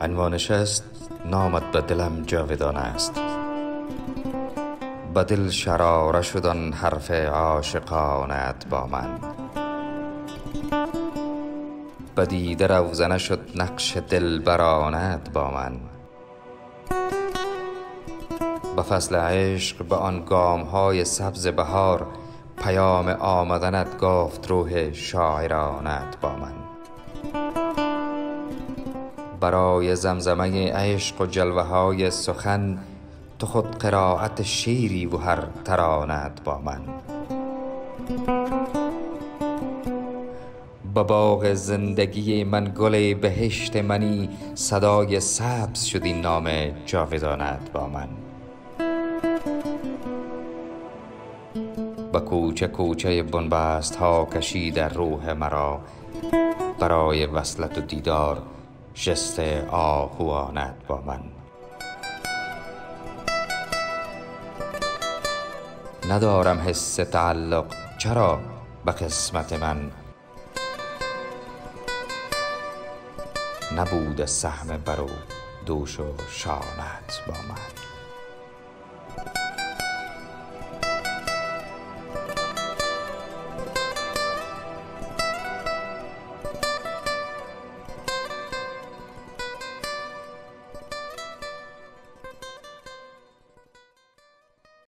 عنوانش نامت به دلم جاودان است. به دل شراره شد آن حرف عاشقانت با من. به دیده روزنه شد نقش دلبرانت با من. به فصل عشق به آن گام های سبز بهار پیام آمدنت گفت روح شاعرانت با من. برای زمزمه عشق و جلوه های سخن تو خود قرایت شیری و هر ترانت با من. به باغ زندگی من گل بهشت منی صدای سبز شد این نام جاودانت با من. به کوچه کوچه بنبست ها کشی در روح مرا. برای وصلت و دیدار جست آهوانت با من. ندارم حس تعلق چرا به قسمت من؟ نبوده سهم بر و دوش و شانت با من.